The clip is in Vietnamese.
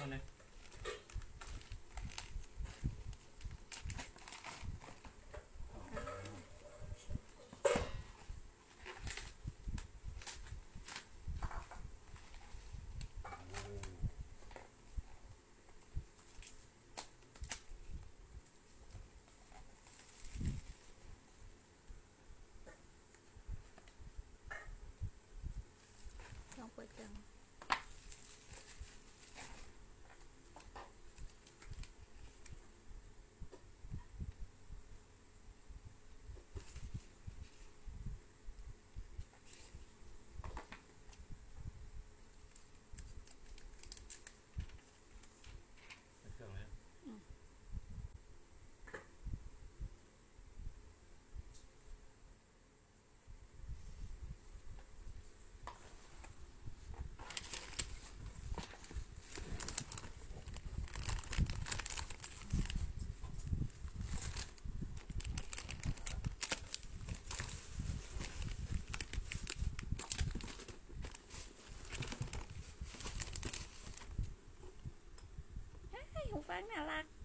vào này. Không có 关了啦。